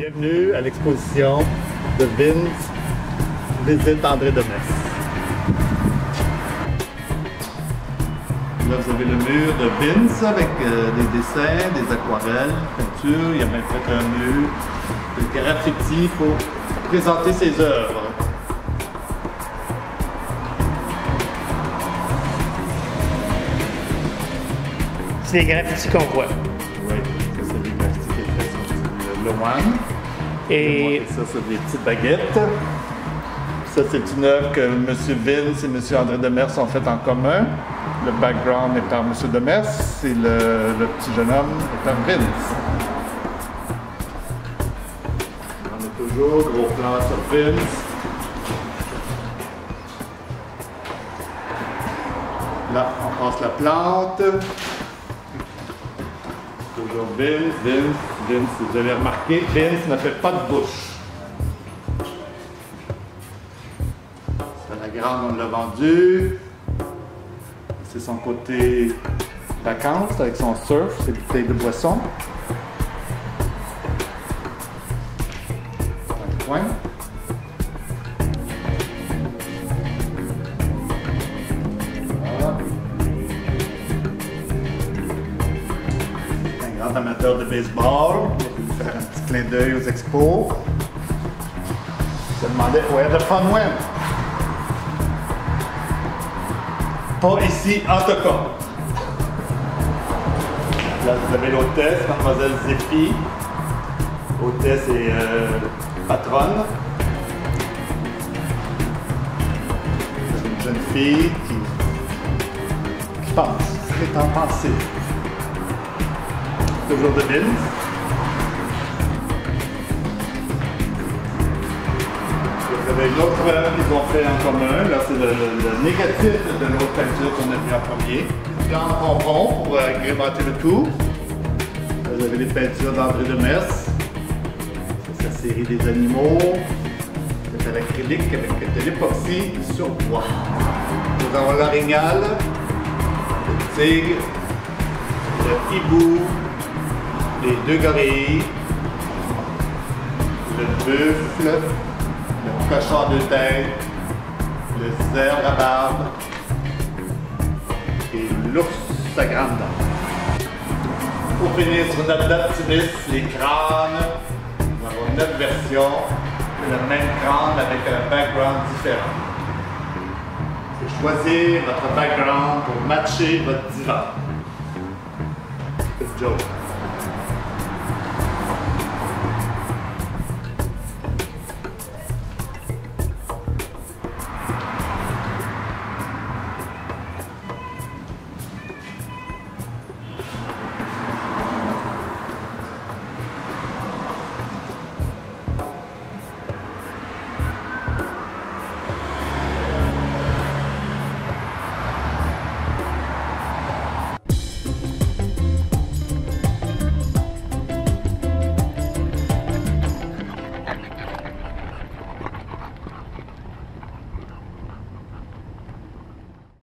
Bienvenue à l'exposition de Vince Visite André de Metz. Là, vous avez le mur de Vince avec euh, des dessins, des aquarelles, peintures. Il y a même fait un mur de graffiti pour présenter ses œuvres. C'est les graffitis qu'on voit. Oui, c'est des graffitis qui est fait sur Loan. Et ça, c'est des petites baguettes. Ça, c'est une œuvre que M. Vince et M. André Demers ont faite en commun. Le background étant M. Demers et le, petit jeune homme étant Vince. On a toujours gros plan sur Vince. Là, on passe la plante. Vince, Vince, Vince. Vous avez remarqué, Vince ne fait pas de bouche. C'est la grande, on l'a vendu. C'est son côté vacances avec son surf, ses bouteilles de boisson. Grand amateur de baseball. Faire un petit clin d'œil aux expos. Je me demandais où est the fun went. Pas ici, en tout cas. Là, vous avez l'hôtesse, mademoiselle Zeppi. Hôtesse et euh, patronne. C'est une jeune fille qui, qui pense, qui est en pensée. Toujours. Vous avez une autre œuvre qu'ils ont fait en commun. Là, c'est le, négatif de l'autre peinture qu'on a vu en premier. Plan pompon pour agrémenter le tout. Vous avez les peintures d'André de Metz. C'est la série des animaux. C'est à l'acrylique avec de l'époxy sur bois. Nous avons l'orignal, le tigre, le hibou, les deux gorilles, le buffle, le cochon de tête, le zèbre à barbe et l'ours à grande. Pour finir sur notre optimiste, les crânes, nous avons notre version, le même crâne avec un background différent. C'est choisir votre background pour matcher votre divan. Good joke.